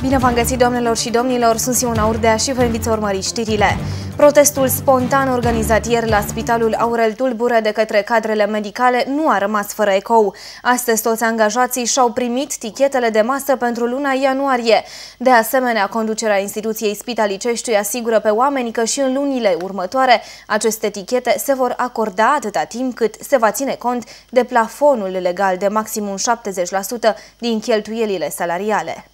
Bine v-am găsit, doamnelor și domnilor, sunt Simona Urdea și vă invit să urmăriți știrile. Protestul spontan organizat ieri la Spitalul Aurel Tulbure de către cadrele medicale nu a rămas fără ecou. Astăzi toți angajații și-au primit tichetele de masă pentru luna ianuarie. De asemenea, conducerea instituției spitalicești asigură pe oameni că și în lunile următoare aceste tichete se vor acorda atâta timp cât se va ține cont de plafonul legal de maximum 70% din cheltuielile salariale.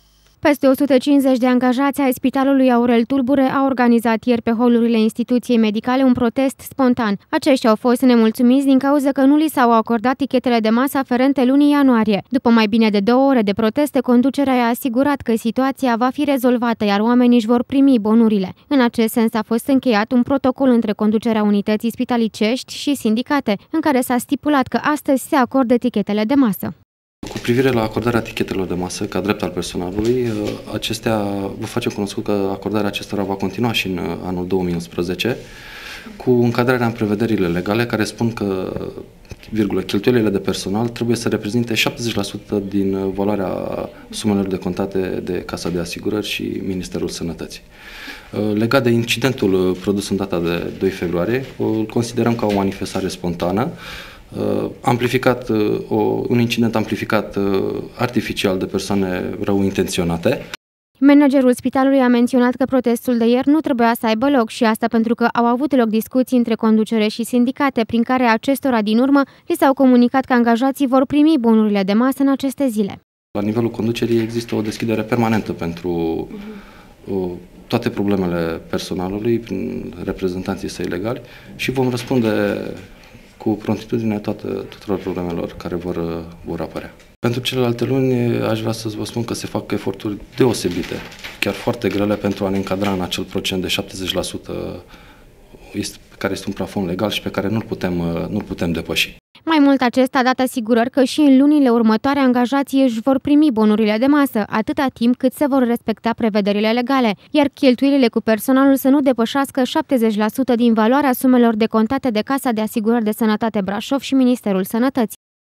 Peste 150 de angajați ai Spitalului Aurel Tulbure au organizat ieri pe holurile instituției medicale un protest spontan. Aceștia au fost nemulțumiți din cauza că nu li s-au acordat tichetele de masă aferente lunii ianuarie. După mai bine de două ore de proteste, conducerea a asigurat că situația va fi rezolvată, iar oamenii își vor primi bonurile. În acest sens a fost încheiat un protocol între conducerea unității spitalicești și sindicate, în care s-a stipulat că astăzi se acordă tichetele de masă. Cu privire la acordarea tichetelor de masă ca drept al personalului, uh, acestea, vă facem cunoscut că acordarea acestora va continua și în uh, anul 2011, cu încadrarea în prevederile legale care spun că virgulă, cheltuielile de personal trebuie să reprezinte 70% din uh, valoarea sumelor de contate de Casa de Asigurări și Ministerul Sănătății. Legat de incidentul produs în data de 2 februarie, îl considerăm ca o manifestare spontană, uh, amplificat, uh, o, un incident amplificat uh, artificial de persoane rău intenționate. Managerul spitalului a menționat că protestul de ieri nu trebuia să aibă loc și asta pentru că au avut loc discuții între conducere și sindicate, prin care acestora din urmă li s-au comunicat că angajații vor primi bonurile de masă în aceste zile. La nivelul conducerii există o deschidere permanentă pentru uh, toate problemele personalului prin reprezentanții săi legali și vom răspunde cu prontitudine toate, tuturor problemelor care vor, vor apărea. Pentru celelalte luni aș vrea să vă spun că se fac eforturi deosebite, chiar foarte grele pentru a ne încadra în acel procent de 70% este, care este un plafon legal și pe care nu-l putem, nu putem depăși. Mai mult, acesta a dat asigurări că și în lunile următoare angajații își vor primi bonurile de masă, atâta timp cât se vor respecta prevederile legale, iar cheltuielile cu personalul să nu depășească 70% din valoarea sumelor decontate de Casa de Asigurări de Sănătate Brașov și Ministerul Sănătății.